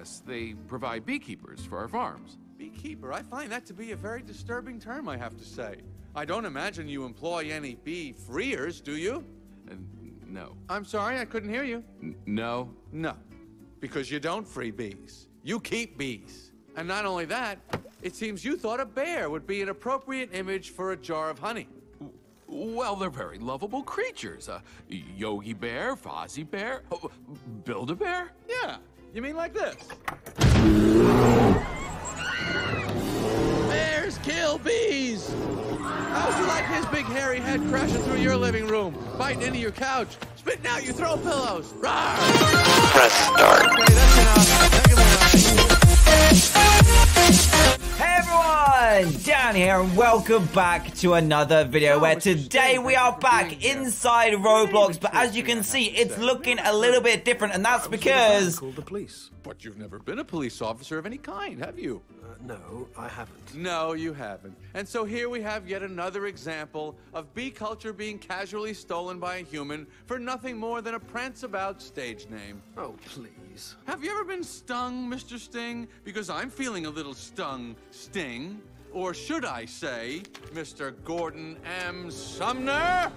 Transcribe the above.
Yes, they provide beekeepers for our farms. Beekeeper, I find that to be a very disturbing term, I have to say. I don't imagine you employ any bee freers, do you? And no. I'm sorry, I couldn't hear you. N- no? No, because you don't free bees. You keep bees. And not only that, it seems you thought a bear would be an appropriate image for a jar of honey. Well, they're very lovable creatures. Uh, Yogi Bear, Fozzie Bear, oh, Build a Bear? Yeah, you mean like this? Bears kill bees! How would you like his big hairy head crashing through your living room, biting into your couch, spitting out your throw pillows? Rawr! Press start. Dan here and welcome back to another video where today we are back inside Roblox but as you can see it's looking a little bit different and that's because Called the police. But you've never been a police officer of any kind, have you? Uh, no, I haven't. No, you haven't. And so here we have yet another example of bee culture being casually stolen by a human for nothing more than a prance about stage name. Oh, please. Have you ever been stung, Mr. Sting? Because I'm feeling a little stung, Sting. Or should I say, Mr. Gordon M. Sumner?